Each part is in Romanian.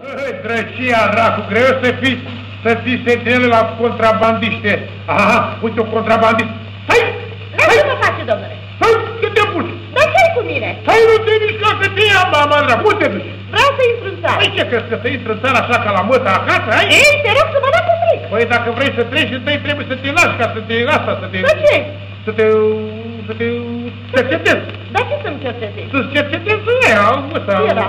Băi, drăcia, dracu, greu să fii, să ții sentinele la contrabandiște. Aha, uite o contrabandist. Stai! Lasă-mă face, domnule. Stai, că te puși! Dar ce cu mine? Stai, nu te mișca să te ia, mama, dracu, unde te duci? Vreau să intru în țară. Păi ce crezi, că să intri în țară așa ca la măta acasă, ai? Ei, te rog să mă dai cu fric. Păi dacă vrei să treci, întâi trebuie să te lași ca să te asta, să te... Dar ce? Să te... să te... cercetezi. Dar ce să-mi cercetezi? Să-ți cercetezi ăia, ăsta... Ce era?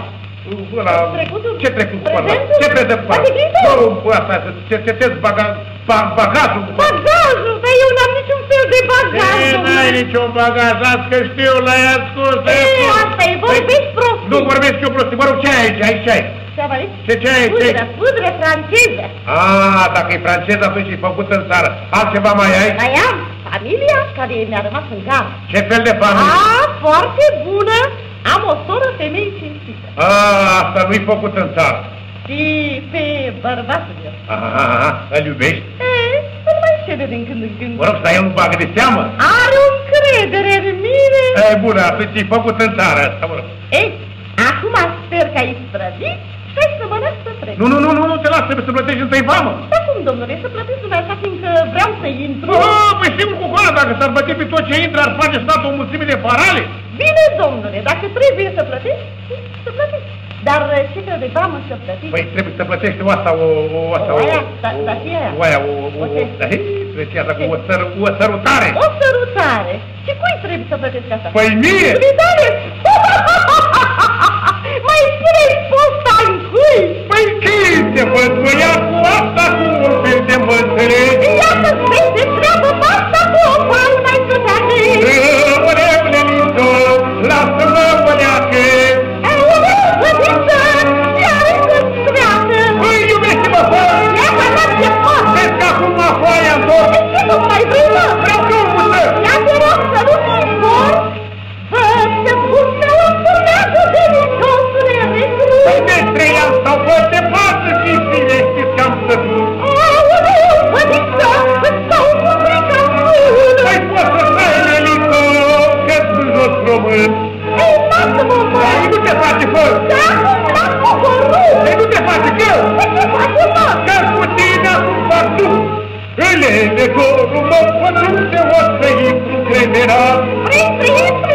Ăla... Trecutul? Ce trecut cu ăla? Prezentul? Ce prezent cu ăla? Poate viitorul? Nu, cu asta, să cercetezi baga... ba, bagajul. Bagajul, dar eu n-am niciun fel de bagaj, E, domnule. n-ai niciun bagaj, las că știu, l-ai ascuns. E, asta e, vorbești prostii. Nu vorbesc eu prostii, mă rog, ce ai aici, aici ce ai? Ce am aici? Ce, ce ai, ce Pudră, ai? pudră franceză. A, dacă e francez, atunci e făcut în țară. Altceva mai ai? Mai am familia care mi-a rămas în gard. Ce fel de familie? A, foarte bună. Am o soră femeie cinstită. A, asta nu-i făcut în țară. Și pe bărbatul meu. Aha, aha, îl iubești? E, îl mai cere din când în când. Mă rog, dar el nu bagă de seamă. Are o încredere în mine. E, bună, atunci e făcut în țară asta, mă rog. Ei, acum sper că ai străvit și ai să mă las să trec. Nu, nu, nu, nu, nu te las, trebuie să plătești întâi vamă. Dar cum, domnule, să plătesc dumneavoastră fiindcă vreau să intru? Oh, păi sigur cu coala, dacă s-ar băte pe tot ce intră, ar face statul o mulțime de farale. Bine, domnule, dacă trebuie să plătești, să plătești. Dar ce fel de vamă să plătești? Păi trebuie să plătești o asta, o, o asta, O aia, da, da, și aia. o aia, o, o, O o, ce? da, hei, trece asta cu Ce? o, săr, o sărutare. O sărutare. Și cui trebuie să plătesc asta? Păi mie! Dumitale! वई पूरे बेड़ा